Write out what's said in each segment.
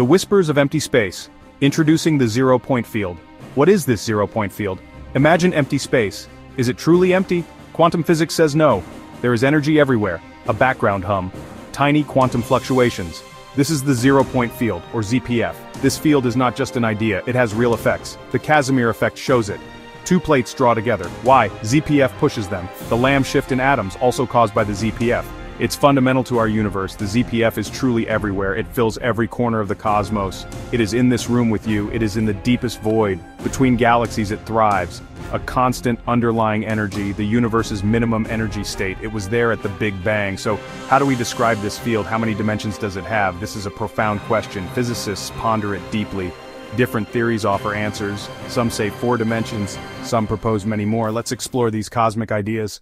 The Whispers of Empty Space. Introducing the zero-point field. What is this zero-point field? Imagine empty space. Is it truly empty? Quantum physics says no. There is energy everywhere, a background hum, tiny quantum fluctuations. This is the zero-point field, or ZPF. This field is not just an idea, it has real effects. The Casimir effect shows it. Two plates draw together. Why? ZPF pushes them. The Lamb shift in atoms also caused by the ZPF. It's fundamental to our universe, the ZPF is truly everywhere, it fills every corner of the cosmos. It is in this room with you, it is in the deepest void. Between galaxies it thrives. A constant underlying energy, the universe's minimum energy state, it was there at the Big Bang. So, how do we describe this field, how many dimensions does it have? This is a profound question, physicists ponder it deeply. Different theories offer answers, some say four dimensions, some propose many more. Let's explore these cosmic ideas.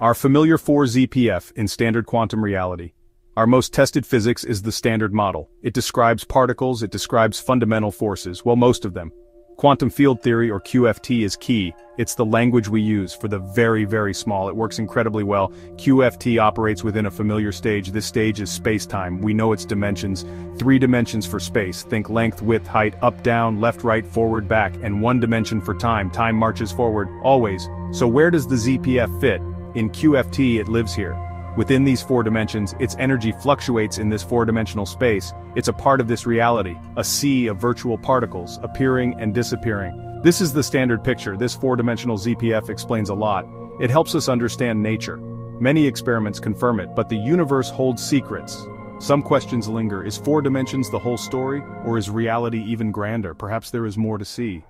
Our familiar 4ZPF in standard quantum reality. Our most tested physics is the standard model. It describes particles, it describes fundamental forces, well most of them. Quantum field theory or QFT is key, it's the language we use for the very very small, it works incredibly well. QFT operates within a familiar stage, this stage is space-time, we know its dimensions. Three dimensions for space, think length, width, height, up, down, left, right, forward, back, and one dimension for time, time marches forward, always. So where does the ZPF fit? In QFT it lives here. Within these four dimensions, its energy fluctuates in this four-dimensional space, it's a part of this reality, a sea of virtual particles, appearing and disappearing. This is the standard picture, this four-dimensional ZPF explains a lot. It helps us understand nature. Many experiments confirm it, but the universe holds secrets. Some questions linger, is four dimensions the whole story, or is reality even grander? Perhaps there is more to see.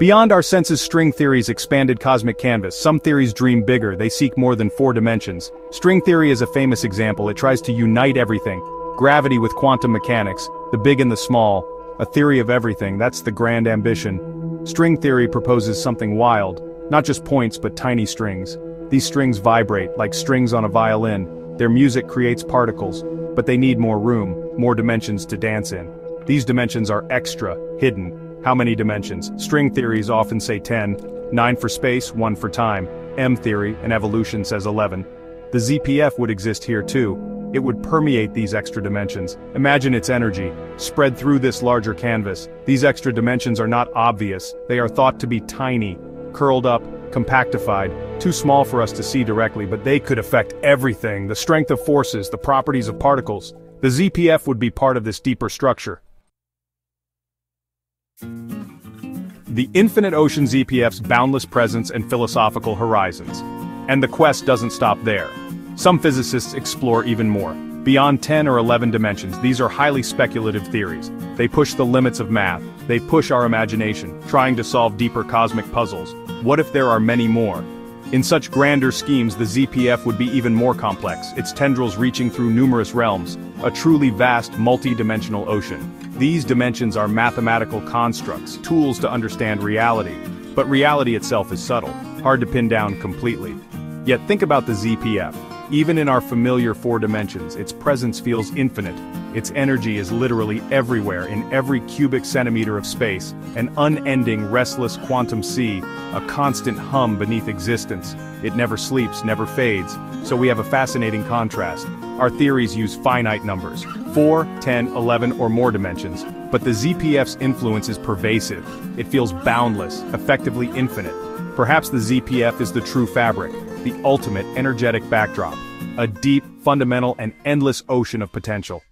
Beyond our senses string theory's expanded cosmic canvas, some theories dream bigger, they seek more than four dimensions. String theory is a famous example, it tries to unite everything. Gravity with quantum mechanics, the big and the small, a theory of everything, that's the grand ambition. String theory proposes something wild, not just points but tiny strings. These strings vibrate, like strings on a violin, their music creates particles, but they need more room, more dimensions to dance in. These dimensions are extra, hidden, how many dimensions? String theories often say 10, 9 for space, 1 for time. M theory, and evolution says 11. The ZPF would exist here too. It would permeate these extra dimensions. Imagine its energy, spread through this larger canvas. These extra dimensions are not obvious, they are thought to be tiny, curled up, compactified, too small for us to see directly but they could affect everything, the strength of forces, the properties of particles. The ZPF would be part of this deeper structure. The infinite ocean ZPF's boundless presence and philosophical horizons. And the quest doesn't stop there. Some physicists explore even more. Beyond 10 or 11 dimensions, these are highly speculative theories. They push the limits of math, they push our imagination, trying to solve deeper cosmic puzzles. What if there are many more? In such grander schemes the ZPF would be even more complex, its tendrils reaching through numerous realms, a truly vast multi-dimensional ocean. These dimensions are mathematical constructs, tools to understand reality. But reality itself is subtle, hard to pin down completely. Yet think about the ZPF. Even in our familiar four dimensions, its presence feels infinite. Its energy is literally everywhere in every cubic centimeter of space, an unending restless quantum sea, a constant hum beneath existence. It never sleeps, never fades, so we have a fascinating contrast. Our theories use finite numbers, 4, 10, 11 or more dimensions, but the ZPF's influence is pervasive. It feels boundless, effectively infinite. Perhaps the ZPF is the true fabric, the ultimate energetic backdrop, a deep, fundamental and endless ocean of potential.